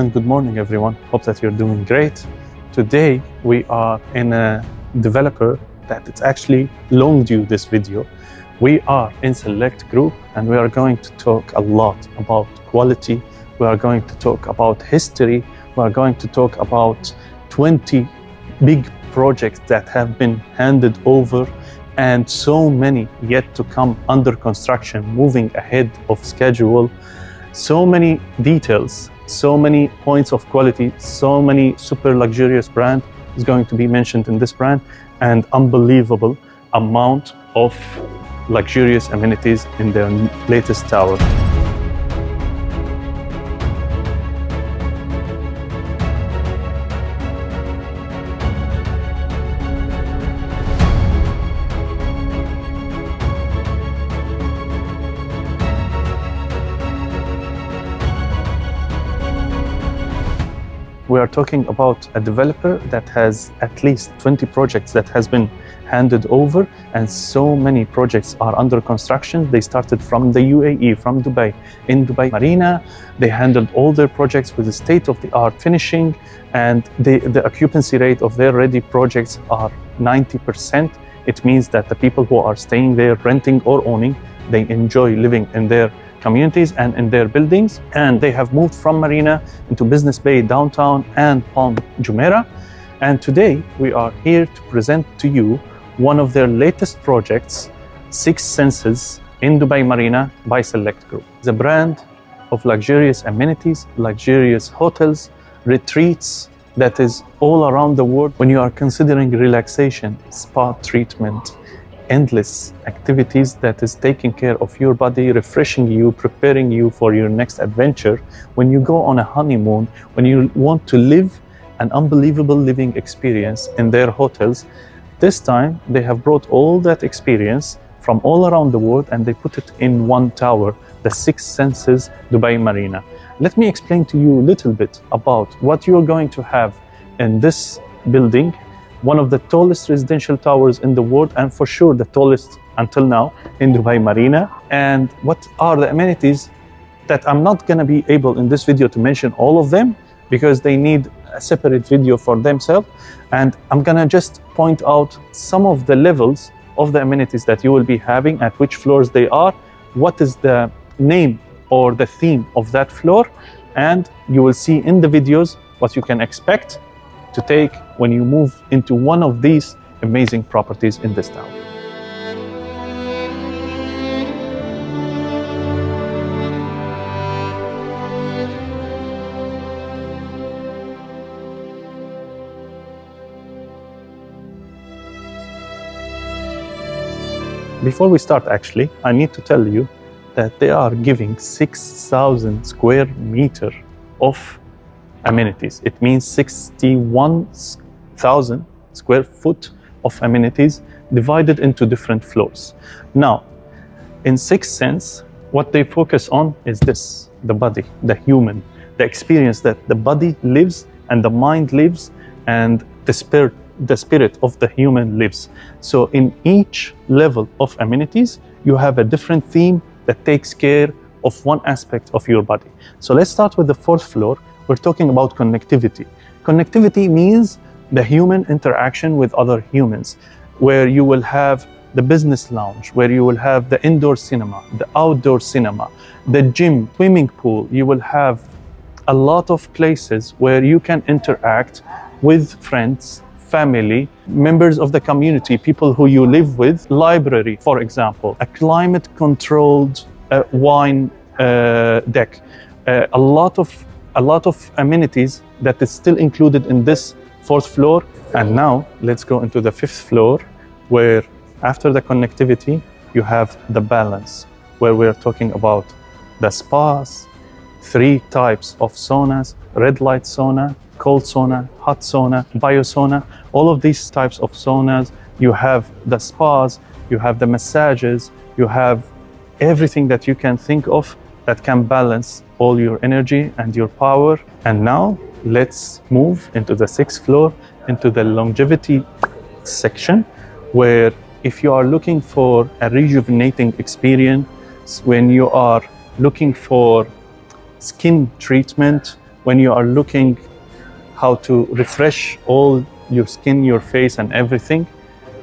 and good morning, everyone. Hope that you're doing great. Today, we are in a developer that it's actually loaned you this video. We are in Select Group and we are going to talk a lot about quality. We are going to talk about history. We are going to talk about 20 big projects that have been handed over and so many yet to come under construction, moving ahead of schedule. So many details, so many points of quality, so many super luxurious brand is going to be mentioned in this brand and unbelievable amount of luxurious amenities in their latest tower. We are talking about a developer that has at least 20 projects that has been handed over and so many projects are under construction. They started from the uae from dubai in dubai marina. They handled all their projects with the state of the art finishing and they, the occupancy rate of their ready projects are 90% it means that the people who are staying there renting or owning they enjoy living in their communities and in their buildings. And they have moved from Marina into Business Bay downtown and Palm Jumeirah. And today we are here to present to you one of their latest projects, Six Senses in Dubai Marina by Select Group. The brand of luxurious amenities, luxurious hotels, retreats that is all around the world. When you are considering relaxation, spa treatment, endless activities that is taking care of your body, refreshing you, preparing you for your next adventure. When you go on a honeymoon, when you want to live an unbelievable living experience in their hotels, this time they have brought all that experience from all around the world and they put it in one tower, the Six Senses Dubai Marina. Let me explain to you a little bit about what you're going to have in this building one of the tallest residential towers in the world, and for sure the tallest until now in Dubai Marina. And what are the amenities that I'm not going to be able in this video to mention all of them because they need a separate video for themselves. And I'm going to just point out some of the levels of the amenities that you will be having, at which floors they are, what is the name or the theme of that floor, and you will see in the videos what you can expect to take when you move into one of these amazing properties in this town. Before we start, actually, I need to tell you that they are giving 6,000 square meter of amenities. It means 61,000 square foot of amenities divided into different floors. Now, in sixth Sense, what they focus on is this, the body, the human, the experience that the body lives and the mind lives and the spirit, the spirit of the human lives. So in each level of amenities, you have a different theme that takes care of one aspect of your body. So let's start with the fourth floor, we're talking about connectivity. Connectivity means the human interaction with other humans, where you will have the business lounge, where you will have the indoor cinema, the outdoor cinema, the gym, swimming pool. You will have a lot of places where you can interact with friends, family, members of the community, people who you live with, library, for example, a climate controlled uh, wine uh, deck, uh, a lot of a lot of amenities that is still included in this fourth floor. And now let's go into the fifth floor where after the connectivity, you have the balance where we're talking about the spas, three types of saunas, red light sauna, cold sauna, hot sauna, bio sauna, all of these types of saunas. You have the spas, you have the massages, you have everything that you can think of that can balance all your energy and your power. And now let's move into the sixth floor, into the longevity section, where if you are looking for a rejuvenating experience, when you are looking for skin treatment, when you are looking how to refresh all your skin, your face, and everything,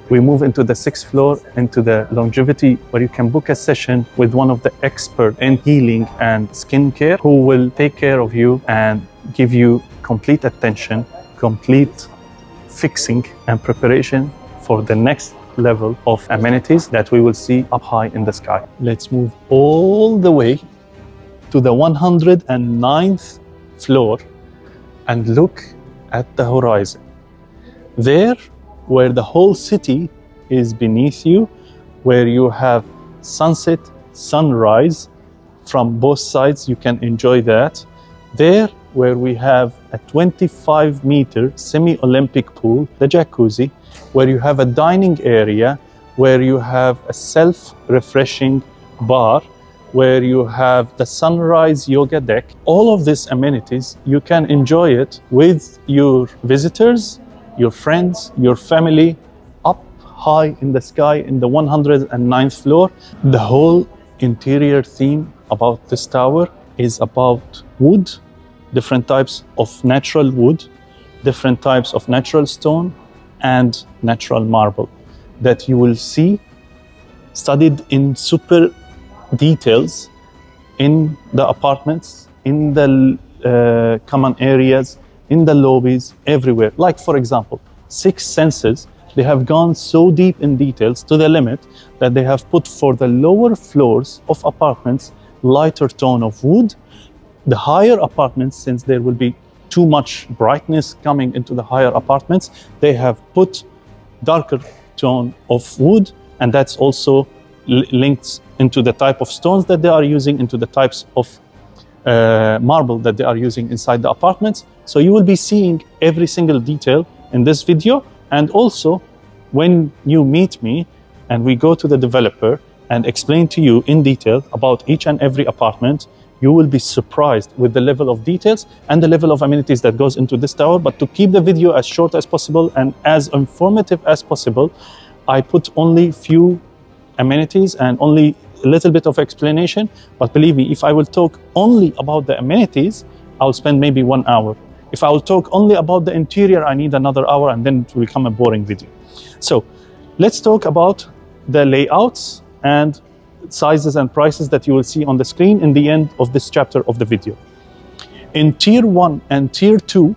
we move into the sixth floor, into the longevity, where you can book a session with one of the experts in healing and skincare who will take care of you and give you complete attention, complete fixing and preparation for the next level of amenities that we will see up high in the sky. Let's move all the way to the 109th floor and look at the horizon. There, where the whole city is beneath you, where you have sunset, sunrise from both sides, you can enjoy that. There, where we have a 25 meter semi Olympic pool, the jacuzzi, where you have a dining area, where you have a self refreshing bar, where you have the sunrise yoga deck. All of these amenities, you can enjoy it with your visitors, your friends, your family, up high in the sky in the 109th floor. The whole interior theme about this tower is about wood, different types of natural wood, different types of natural stone, and natural marble that you will see studied in super details in the apartments, in the uh, common areas, in the lobbies, everywhere. Like, for example, six senses, they have gone so deep in details to the limit that they have put for the lower floors of apartments lighter tone of wood. The higher apartments, since there will be too much brightness coming into the higher apartments, they have put darker tone of wood, and that's also linked into the type of stones that they are using, into the types of uh, marble that they are using inside the apartments. So you will be seeing every single detail in this video. And also, when you meet me and we go to the developer and explain to you in detail about each and every apartment, you will be surprised with the level of details and the level of amenities that goes into this tower. But to keep the video as short as possible and as informative as possible, I put only few amenities and only a little bit of explanation. But believe me, if I will talk only about the amenities, I'll spend maybe one hour. If I will talk only about the interior, I need another hour and then it will become a boring video. So let's talk about the layouts and sizes and prices that you will see on the screen in the end of this chapter of the video. In tier one and tier two,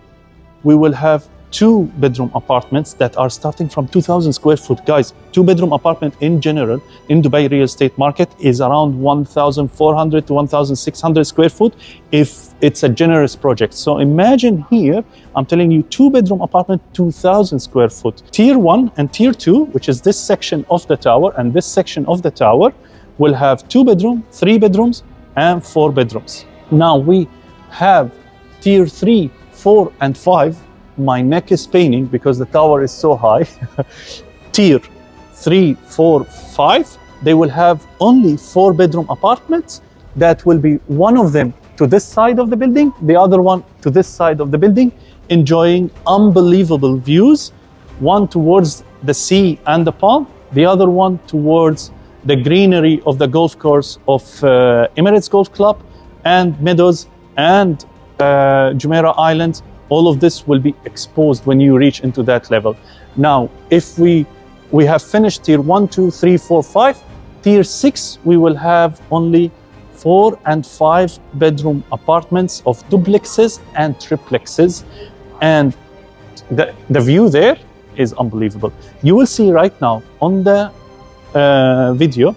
we will have two bedroom apartments that are starting from 2000 square foot. Guys two bedroom apartment in general in dubai real estate market is around 1400 to 1600 square foot if it's a generous project. So imagine here i'm telling you two bedroom apartment 2000 square foot. Tier 1 and tier 2 which is this section of the tower and this section of the tower will have two bedroom three bedrooms and four bedrooms. Now we have tier 3 4 and 5 my neck is paining because the tower is so high. Tier three, four, five, they will have only four bedroom apartments that will be one of them to this side of the building, the other one to this side of the building, enjoying unbelievable views, one towards the sea and the palm, the other one towards the greenery of the golf course of uh, Emirates Golf Club and meadows and uh, Jumeirah Island all of this will be exposed when you reach into that level. Now, if we we have finished tier one, two, three, four, five, tier six, we will have only four and five bedroom apartments of duplexes and triplexes. And the, the view there is unbelievable. You will see right now on the uh, video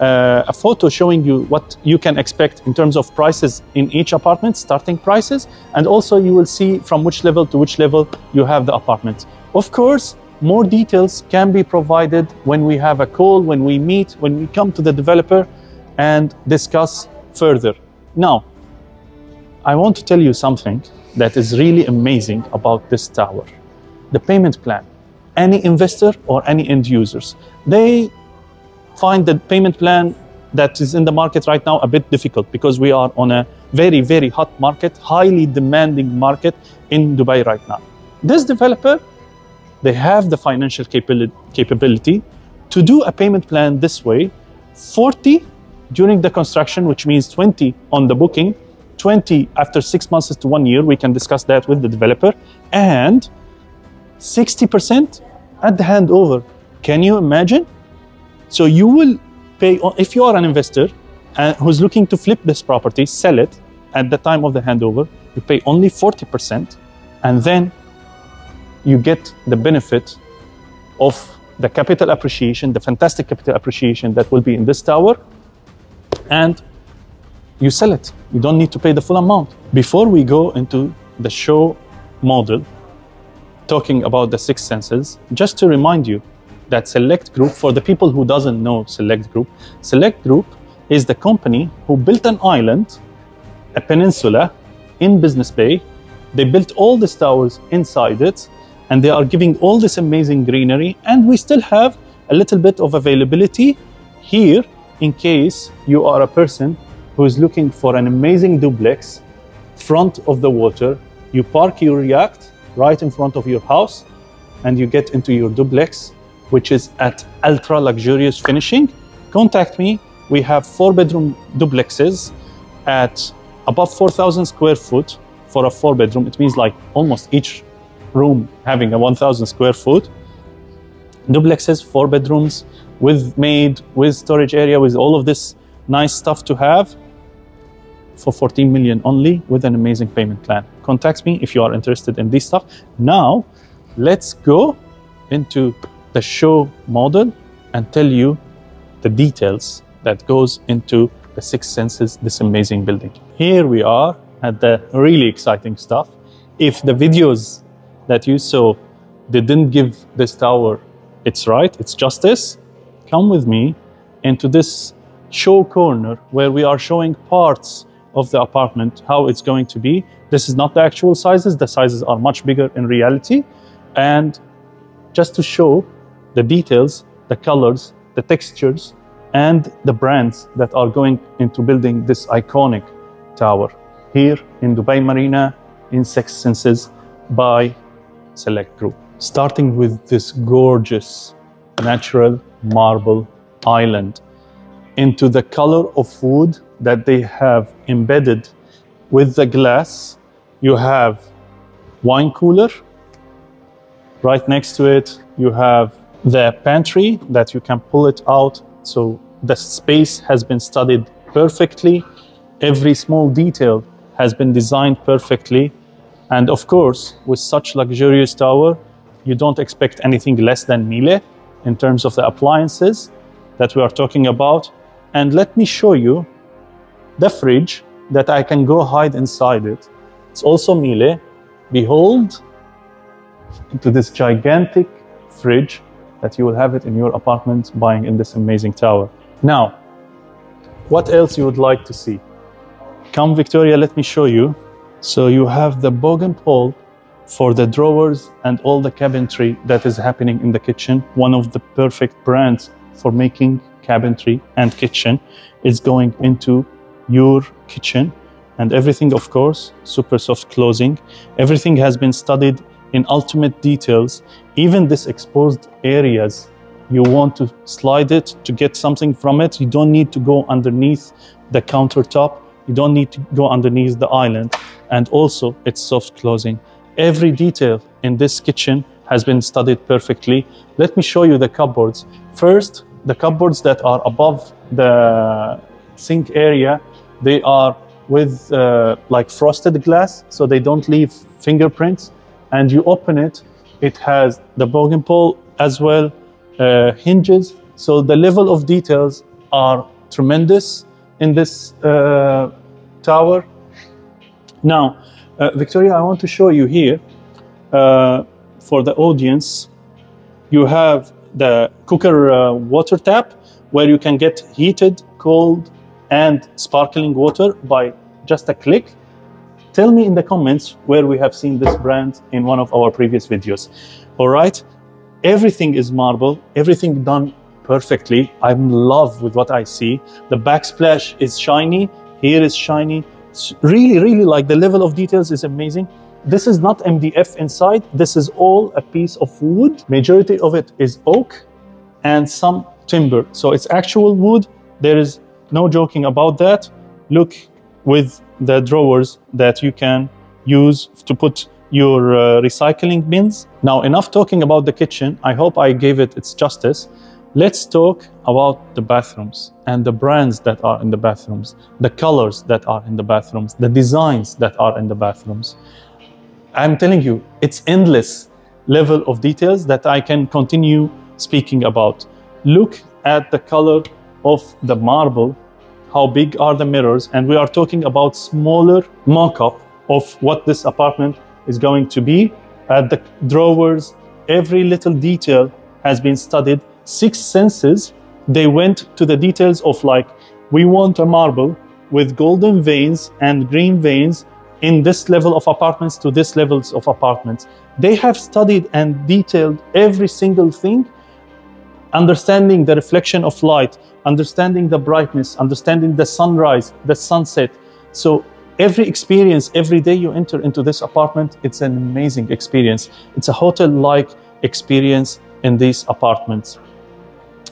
uh, a photo showing you what you can expect in terms of prices in each apartment, starting prices, and also you will see from which level to which level you have the apartment. Of course, more details can be provided when we have a call, when we meet, when we come to the developer and discuss further. Now, I want to tell you something that is really amazing about this tower. The payment plan. Any investor or any end users, they find the payment plan that is in the market right now a bit difficult because we are on a very, very hot market, highly demanding market in Dubai right now. This developer, they have the financial capability to do a payment plan this way 40 during the construction, which means 20 on the booking, 20 after six months to one year. We can discuss that with the developer. And 60% at the handover. Can you imagine? So you will pay, if you are an investor uh, who's looking to flip this property, sell it at the time of the handover, you pay only 40%, and then you get the benefit of the capital appreciation, the fantastic capital appreciation that will be in this tower, and you sell it. You don't need to pay the full amount. Before we go into the show model, talking about the six senses, just to remind you that Select Group, for the people who doesn't know Select Group, Select Group is the company who built an island, a peninsula in Business Bay. They built all these towers inside it, and they are giving all this amazing greenery, and we still have a little bit of availability here in case you are a person who is looking for an amazing duplex front of the water. You park your yacht right in front of your house and you get into your duplex, which is at ultra luxurious finishing. Contact me. We have four bedroom duplexes at above 4,000 square foot for a four bedroom. It means like almost each room having a 1,000 square foot. Duplexes, four bedrooms with maid, with storage area, with all of this nice stuff to have for 14 million only with an amazing payment plan. Contact me if you are interested in this stuff. Now, let's go into the show model and tell you the details that goes into the six senses, this amazing building. Here we are at the really exciting stuff. If the videos that you saw they didn't give this tower its right, its justice, come with me into this show corner where we are showing parts of the apartment, how it's going to be. This is not the actual sizes. The sizes are much bigger in reality. And just to show the details, the colors, the textures, and the brands that are going into building this iconic tower here in Dubai Marina in Six Senses by Select Group. Starting with this gorgeous natural marble island into the color of wood that they have embedded with the glass. You have wine cooler. Right next to it, you have the pantry that you can pull it out. So the space has been studied perfectly. Every small detail has been designed perfectly. And of course, with such luxurious tower, you don't expect anything less than Miele in terms of the appliances that we are talking about. And let me show you the fridge that I can go hide inside it. It's also Miele. Behold into this gigantic fridge that you will have it in your apartment buying in this amazing tower. Now, what else you would like to see? Come Victoria, let me show you. So you have the Poggenpohl for the drawers and all the cabinetry that is happening in the kitchen. One of the perfect brands for making cabinetry and kitchen is going into your kitchen and everything of course super soft closing everything has been studied in ultimate details even this exposed areas you want to slide it to get something from it. You don't need to go underneath the countertop. You don't need to go underneath the island. And also it's soft closing every detail in this kitchen has been studied perfectly. Let me show you the cupboards. First the cupboards that are above the sink area they are with uh, like frosted glass, so they don't leave fingerprints. And you open it, it has the bougainville as well, uh, hinges. So the level of details are tremendous in this uh, tower. Now, uh, Victoria, I want to show you here uh, for the audience. You have the Quooker uh, water tap where you can get heated, cold, and sparkling water by just a click. Tell me in the comments where we have seen this brand in one of our previous videos. All right, everything is marble, everything done perfectly. I'm in love with what I see. The backsplash is shiny, here is shiny. It's really, really like the level of details is amazing. This is not MDF inside. This is all a piece of wood. Majority of it is oak and some timber. So it's actual wood. There is no joking about that. Look with the drawers that you can use to put your uh, recycling bins. Now, enough talking about the kitchen. I hope I gave it its justice. Let's talk about the bathrooms and the brands that are in the bathrooms, the colors that are in the bathrooms, the designs that are in the bathrooms. I'm telling you, it's endless level of details that I can continue speaking about. Look at the color of the marble, how big are the mirrors, and we are talking about smaller mock-up of what this apartment is going to be. At the drawers, every little detail has been studied. Six senses, they went to the details of like, we want a marble with golden veins and green veins in this level of apartments to this levels of apartments. They have studied and detailed every single thing, understanding the reflection of light, understanding the brightness, understanding the sunrise, the sunset. So every experience, every day you enter into this apartment, it's an amazing experience. It's a hotel-like experience in these apartments.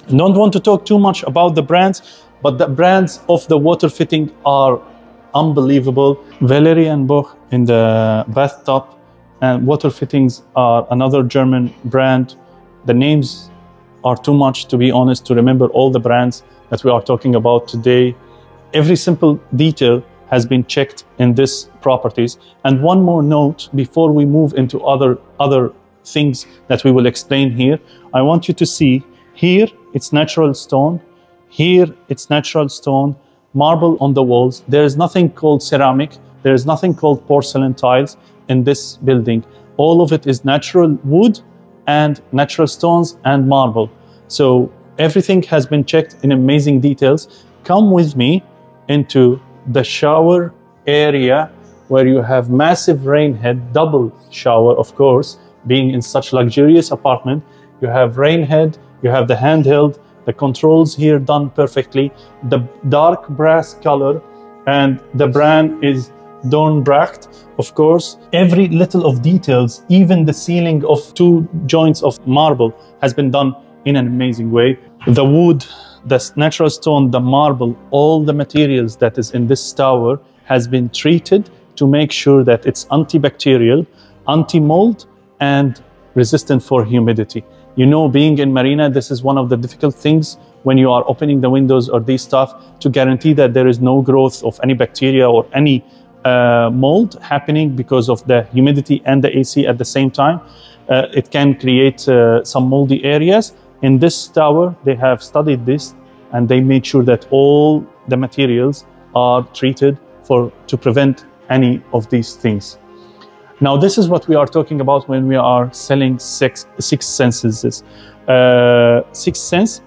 Don't want to talk too much about the brands, but the brands of the water fitting are unbelievable. Villeroy and Boch in the bathtub and water fittings are another German brand. The names are too much, to be honest, to remember all the brands that we are talking about today. Every simple detail has been checked in this properties. And one more note before we move into other, other things that we will explain here. I want you to see here, it's natural stone. Here, it's natural stone marble on the walls. There is nothing called ceramic. There is nothing called porcelain tiles in this building. All of it is natural wood and natural stones and marble. So everything has been checked in amazing details. Come with me into the shower area where you have massive rain head, double shower, of course, being in such luxurious apartment. You have rain head, you have the handheld, the controls here done perfectly. The dark brass color and the brand is Dornbracht. Of course, every little of details, even the ceiling of two joints of marble has been done in an amazing way. The wood, the natural stone, the marble, all the materials that is in this tower has been treated to make sure that it's antibacterial, anti-mold, and resistant for humidity. You know, being in Marina, this is one of the difficult things when you are opening the windows or these stuff to guarantee that there is no growth of any bacteria or any uh, mold happening because of the humidity and the AC at the same time. Uh, it can create uh, some moldy areas. In this tower, they have studied this and they made sure that all the materials are treated for to prevent any of these things. Now, this is what we are talking about when we are selling six, six senses. Uh, Six Sense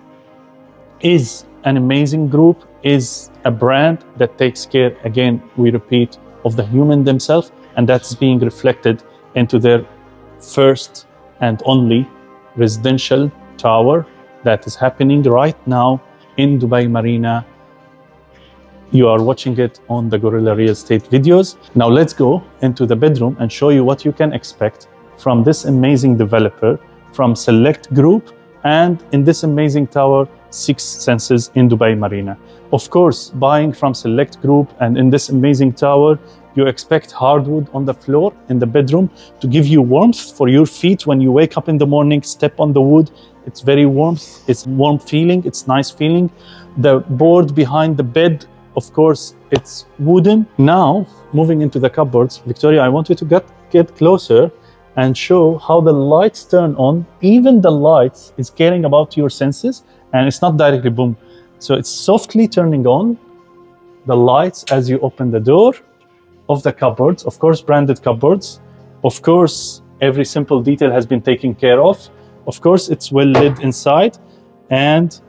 is an amazing group, is a brand that takes care, again, we repeat, of the human themselves, and that's being reflected into their first and only residential tower that is happening right now in Dubai Marina you are watching it on the Gorilla Real Estate videos. Now let's go into the bedroom and show you what you can expect from this amazing developer from Select Group and in this amazing tower, Six Senses in Dubai Marina. Of course, buying from Select Group and in this amazing tower, you expect hardwood on the floor in the bedroom to give you warmth for your feet when you wake up in the morning, step on the wood. It's very warm. It's warm feeling. It's nice feeling. The board behind the bed of course, it's wooden. Now, moving into the cupboards, Victoria, I want you to get, get closer and show how the lights turn on. Even the lights is caring about your senses and it's not directly boom. So it's softly turning on the lights as you open the door of the cupboards, of course, branded cupboards. Of course, every simple detail has been taken care of. Of course, it's well lit inside and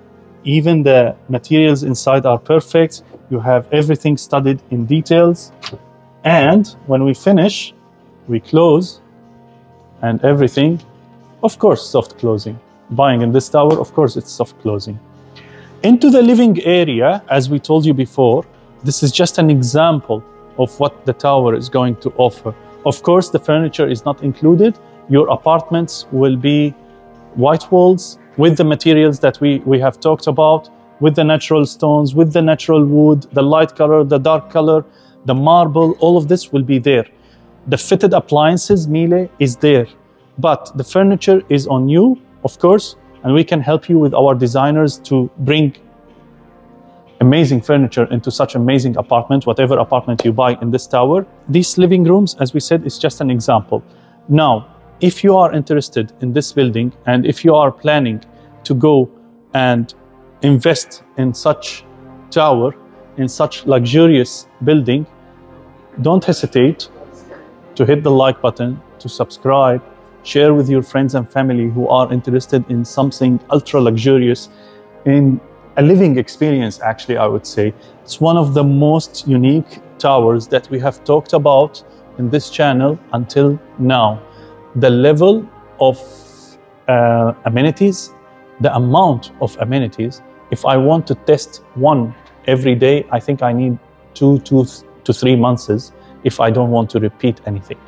even the materials inside are perfect. You have everything studied in details. And when we finish, we close and everything, of course, soft closing. Buying in this tower, of course, it's soft closing. Into the living area, as we told you before, this is just an example of what the tower is going to offer. Of course, the furniture is not included. Your apartments will be white walls with the materials that we, we have talked about with the natural stones, with the natural wood, the light color, the dark color. the marble, all of this will be there. The fitted appliances, Miele, is there. But the furniture is on you, of course, and we can help you with our designers to bring amazing furniture into such amazing apartment, whatever apartment you buy in this tower. These living rooms, as we said, is just an example. Now, if you are interested in this building and if you are planning to go and invest in such tower, in such luxurious building, don't hesitate to hit the like button, to subscribe, share with your friends and family who are interested in something ultra luxurious, in a living experience, actually, I would say. It's one of the most unique towers that we have talked about in this channel until now. The level of uh, amenities, the amount of amenities, if I want to test one every day, I think I need two, two to three months if I don't want to repeat anything.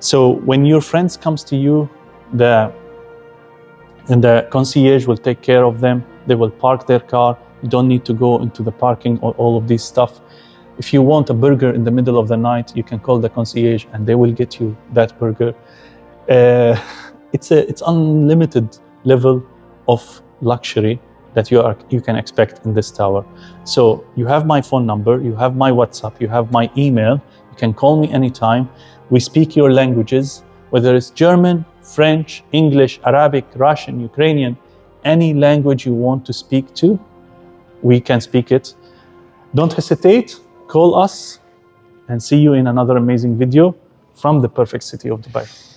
So when your friends comes to you, the and the concierge will take care of them. They will park their car. You don't need to go into the parking or all of this stuff. If you want a burger in the middle of the night, you can call the concierge and they will get you that burger. Uh, it's a it's unlimited level of luxury that you are you can expect in this tower. So you have my phone number, you have my WhatsApp, you have my email. You can call me anytime. We speak your languages, whether it's German, French, English, Arabic, Russian, Ukrainian, any language you want to speak to, we can speak it. Don't hesitate, call us and see you in another amazing video from the perfect city of Dubai.